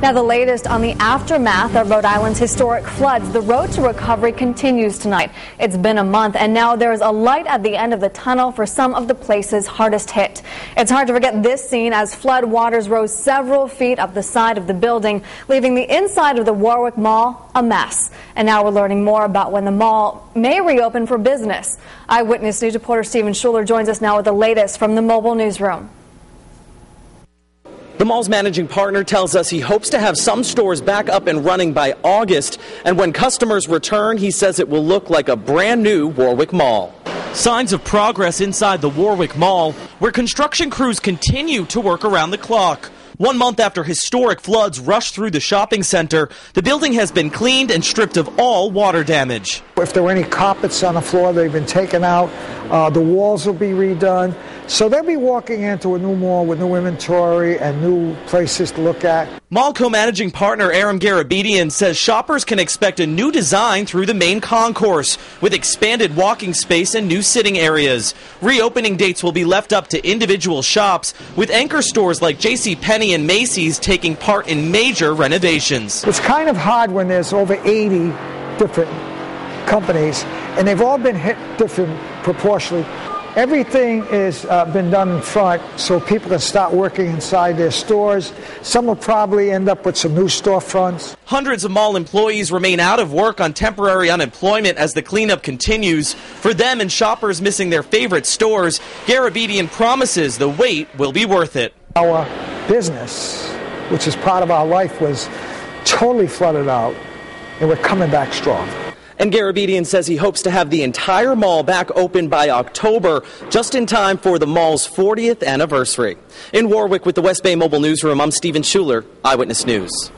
Now, the latest on the aftermath of Rhode Island's historic floods. The road to recovery continues tonight. It's been a month, and now there's a light at the end of the tunnel for some of the places hardest hit. It's hard to forget this scene as flood waters rose several feet up the side of the building, leaving the inside of the Warwick Mall a mess. And now we're learning more about when the mall may reopen for business. Eyewitness News reporter Stephen Schuler joins us now with the latest from the mobile newsroom. The mall's managing partner tells us he hopes to have some stores back up and running by August, and when customers return, he says it will look like a brand new Warwick Mall. Signs of progress inside the Warwick Mall, where construction crews continue to work around the clock. One month after historic floods rushed through the shopping center, the building has been cleaned and stripped of all water damage. If there were any carpets on the floor, they've been taken out. Uh, the walls will be redone. So they'll be walking into a new mall with new inventory and new places to look at. Mall co-managing partner Aram Garabedian says shoppers can expect a new design through the main concourse with expanded walking space and new sitting areas. Reopening dates will be left up to individual shops with anchor stores like J.C. Penney and Macy's taking part in major renovations. It's kind of hard when there's over 80 different companies and they've all been hit different proportionally. Everything has uh, been done in front so people can start working inside their stores. Some will probably end up with some new storefronts. Hundreds of mall employees remain out of work on temporary unemployment as the cleanup continues. For them and shoppers missing their favorite stores, Garabedian promises the wait will be worth it. Our business, which is part of our life, was totally flooded out, and we're coming back strong. And Garabedian says he hopes to have the entire mall back open by October, just in time for the mall's 40th anniversary. In Warwick with the West Bay Mobile Newsroom, I'm Stephen Schuler, Eyewitness News.